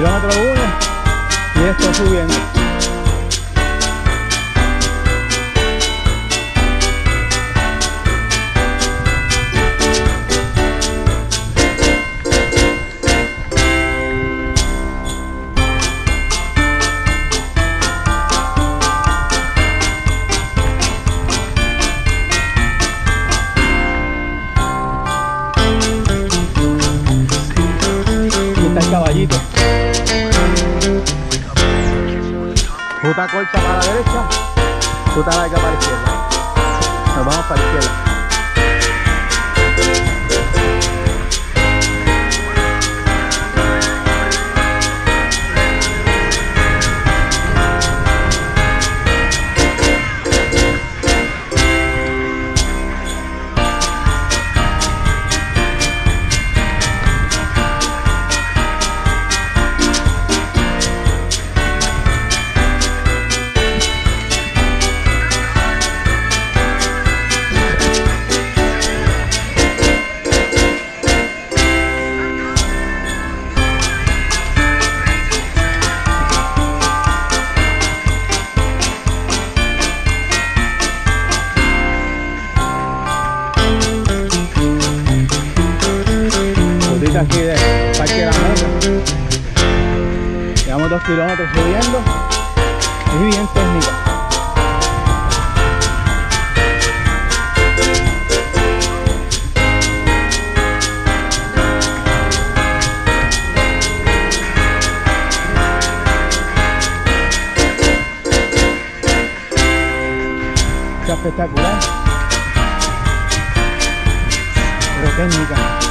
kilómetro 1 y esto subiendo. Caballito. Ruta corta para la derecha, ruta larga para la izquierda. Nos vamos para la izquierda. Kilómetros subiendo. Es bien técnica. Espectacular. Pero técnica.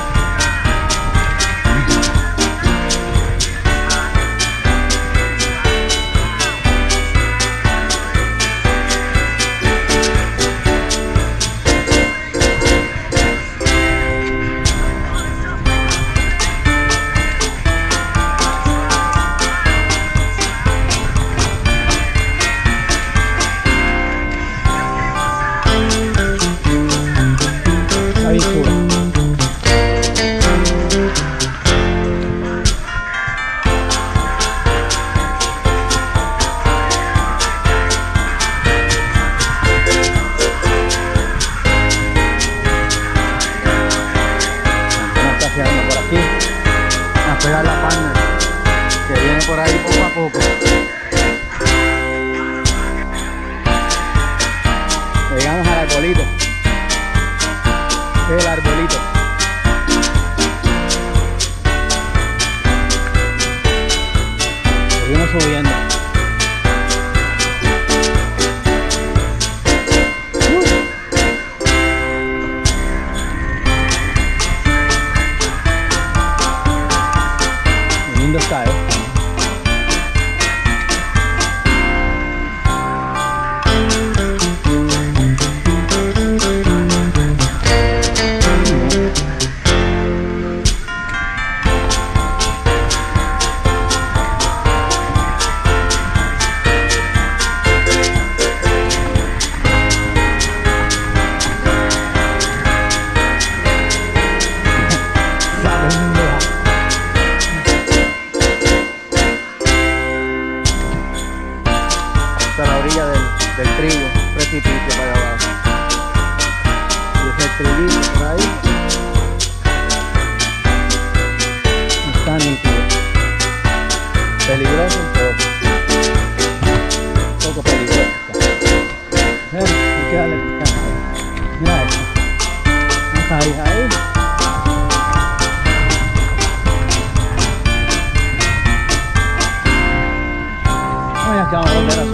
Por ahí poco a poco. Llegamos al arbolito. El arbolito. Seguimos subiendo. Lindo está esto. Ay, acá vamos a volver a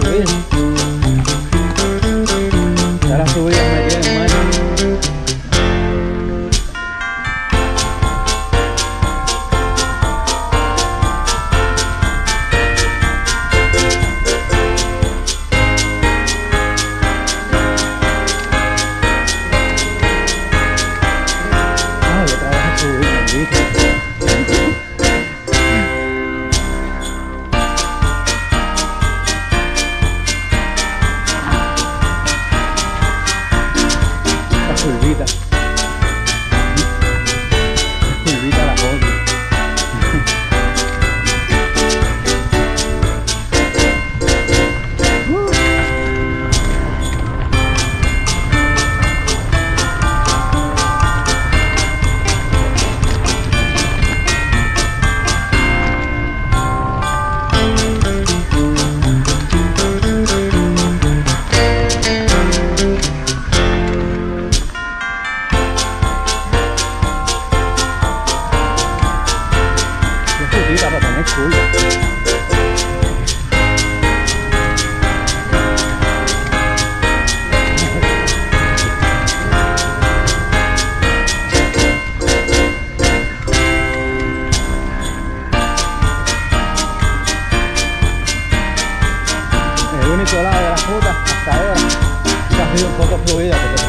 fluida. Pero...